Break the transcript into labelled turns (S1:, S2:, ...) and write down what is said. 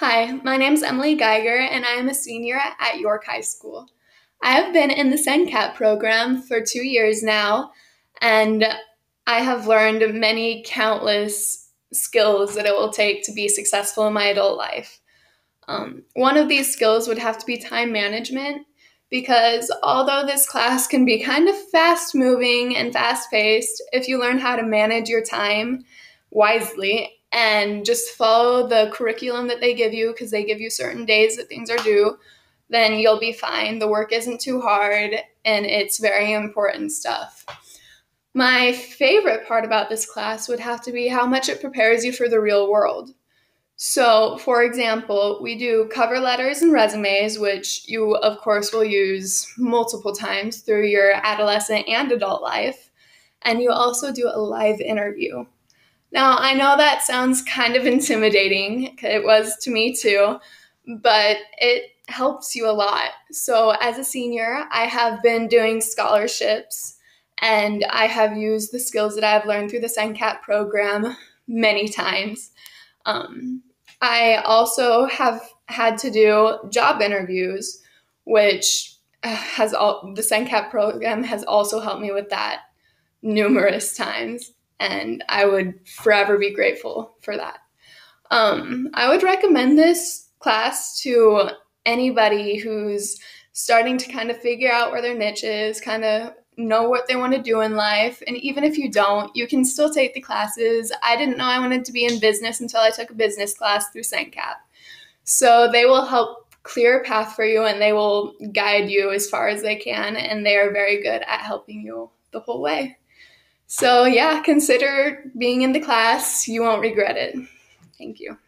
S1: Hi, my name is Emily Geiger, and I am a senior at York High School. I have been in the SENCAP program for two years now, and I have learned many countless skills that it will take to be successful in my adult life. Um, one of these skills would have to be time management, because although this class can be kind of fast moving and fast paced, if you learn how to manage your time wisely and just follow the curriculum that they give you because they give you certain days that things are due, then you'll be fine. The work isn't too hard and it's very important stuff. My favorite part about this class would have to be how much it prepares you for the real world. So, for example, we do cover letters and resumes, which you, of course, will use multiple times through your adolescent and adult life. And you also do a live interview. Now, I know that sounds kind of intimidating, it was to me too, but it helps you a lot. So, as a senior, I have been doing scholarships and I have used the skills that I've learned through the SENCAP program many times. Um, I also have had to do job interviews, which has all the SENCAP program has also helped me with that numerous times, and I would forever be grateful for that. Um, I would recommend this class to anybody who's starting to kind of figure out where their niche is, kind of know what they want to do in life. And even if you don't, you can still take the classes. I didn't know I wanted to be in business until I took a business class through SENCAP. So they will help clear a path for you and they will guide you as far as they can. And they are very good at helping you the whole way. So, yeah, consider being in the class. You won't regret it. Thank you.